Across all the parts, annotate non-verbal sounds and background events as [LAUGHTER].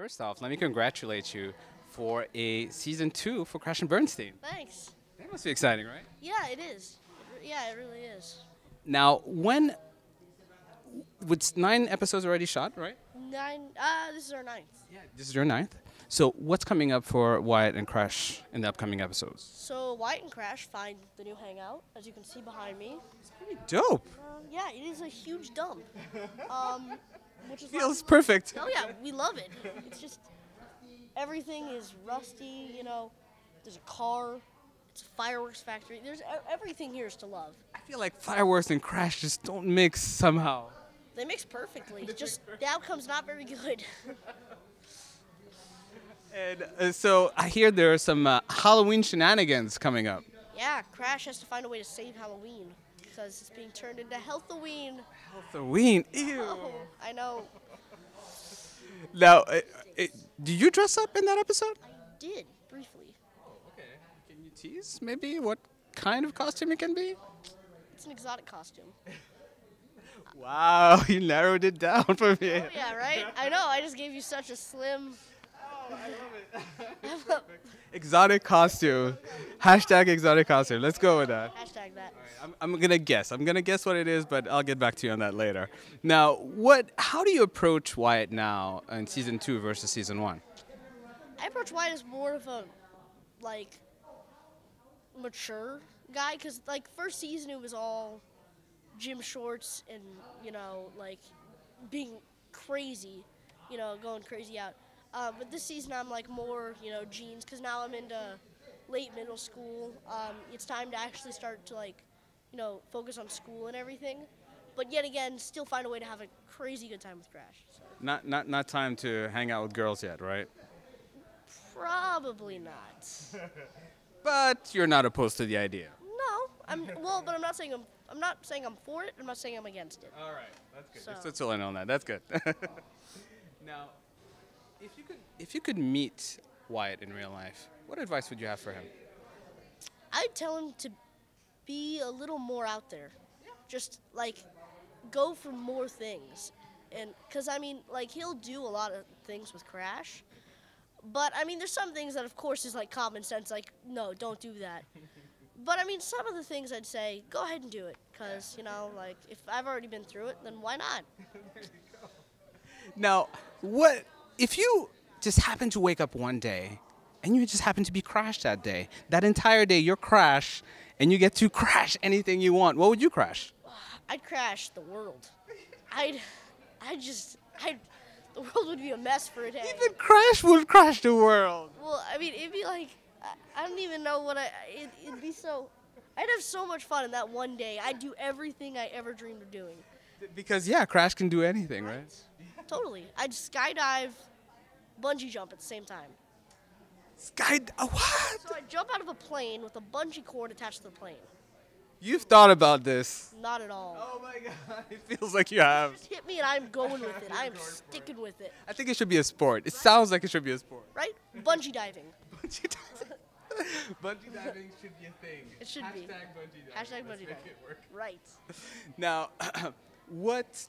First off, let me congratulate you for a season two for Crash and Bernstein. Thanks. That must be exciting, right? Yeah, it is. Yeah, it really is. Now, when with nine episodes already shot, right? Nine. Uh, this is our ninth. Yeah. This is your ninth. So, what's coming up for Wyatt and Crash in the upcoming episodes? So Wyatt and Crash find the new hangout, as you can see behind me. It's pretty dope. Uh, yeah, it is a huge dump. [LAUGHS] Um, which is Feels perfect. Oh yeah, we love it. It's just everything is rusty. You know, there's a car. It's a fireworks factory. There's e- everything here is to love. I feel like fireworks and Crash just don't mix somehow. They mix perfectly. It's just the outcome's not very good. [LAUGHS] And uh, so I hear there are some uh, Halloween shenanigans coming up. yeah, Crash has to find a way to save Halloween because it's being turned into Healthoween. Halloween. Ew. Oh, I know. Now, uh, uh, do you dress up in that episode? I did briefly. Oh, okay. Can you tease maybe what kind of costume it can be? It's an exotic costume. [LAUGHS] Wow, [LAUGHS] you narrowed it down for me. Oh yeah, right. I know. I just gave you such a slim. [LAUGHS] Exotic costume. Hashtag exotic costume. Let's go with that. Hashtag that. I'm, I'm gonna guess. I'm gonna guess what it is, but I'll get back to you on that later. Now, what? How do you approach Wyatt now in season two versus season one? I approach Wyatt as more of a like mature guy because like first season it was all gym shorts and you know like being crazy, you know going crazy out. Uh, but this season I'm like more you know jeans because now I'm into late middle school. Um, it's time to actually start to like you know focus on school and everything. But yet again, still find a way to have a crazy good time with Crash. So. Not, not, not time to hang out with girls yet, right? Probably not. [LAUGHS] But you're not opposed to the idea. No, I'm well, but I'm not saying I'm. I'm not saying I'm for it. I'm not saying I'm against it. All right, that's good. So- Just still in on that. That's good. [LAUGHS] now, if you could, if you could meet Wyatt in real life, what advice would you have for him? I'd tell him to be a little more out there. Just like go for more things, and because I mean, like he'll do a lot of things with Crash, but I mean, there's some things that of course is like common sense. Like no, don't do that. [LAUGHS] But I mean, some of the things I'd say, go ahead and do it, because you know, like if I've already been through it, then why not? [LAUGHS] Now, what if you just happen to wake up one day and you just happen to be Crash that day? That entire day, you're Crash, and you get to [LAUGHS] crash anything you want. What would you crash? I'd crash the world. I'd, I just, I'd, the world would be a mess for a day. Even Crash would crash the world. Well, I mean, it'd be like, I, I don't even know what I, it, it'd be so, I'd have so much fun in that one day. I'd do everything I ever dreamed of doing. Because yeah, Crash can do anything, right? Totally. I'd skydive, bungee jump at the same time. Sky, uh, what? So I'd jump out of a plane with a bungee cord attached to the plane. You've thought about this. Not at all. Oh my god, [LAUGHS] it feels like you have. Just hit me and I'm going with it. I am sticking with it. I think it should be a sport. It sounds like it should be a sport. Right? Bungee diving. [LAUGHS] Bungee diving. [LAUGHS] bungee diving should be a thing. It should be. Hashtag bungee diving. Hashtag Let's bungee diving. it work. Right. Now, [CLEARS THROAT] what,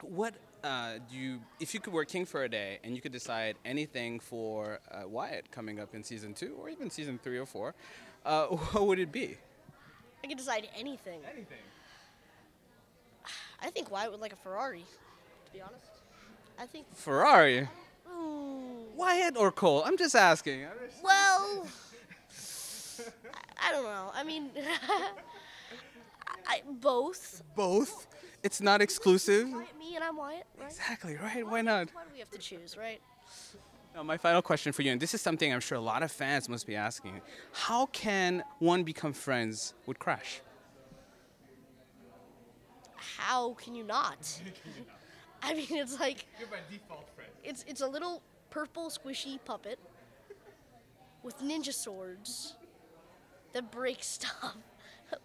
what uh, do you, if you could work King for a day and you could decide anything for uh, Wyatt coming up in season two or even season three or four, uh, [LAUGHS] what would it be? I could decide anything. Anything. I think Wyatt would like a Ferrari, to be honest. I think. Ferrari. Ooh. Wyatt or Cole? I'm just asking. Well, [LAUGHS] I, I don't know. I mean, [LAUGHS] I, both. Both. It's not exclusive. And I'm Wyatt, right? Exactly, right? Why not? Why do we have to choose, right? Now, my final question for you, and this is something I'm sure a lot of fans must be asking how can one become friends with Crash? [LAUGHS] How can you not? I mean, it's like You're my default friend. it's it's a little purple squishy puppet with ninja swords that break [LAUGHS] stuff.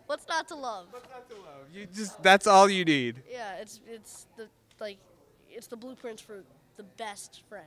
What's not to love? What's not to love? You just, that's all you need. Yeah, it's it's the like it's the blueprints for the best friend.